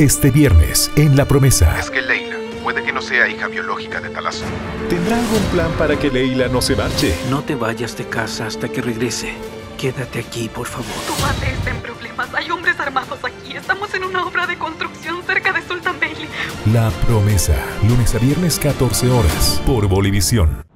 Este viernes, en La Promesa. Es que Leila puede que no sea hija biológica de Talazo. ¿Tendrá algún plan para que Leila no se marche? No te vayas de casa hasta que regrese. Quédate aquí, por favor. Tu madre está en problemas. Hay hombres armados aquí. Estamos en una obra de construcción cerca de Sultan Bailey. La Promesa. Lunes a viernes, 14 horas. Por Bolivisión.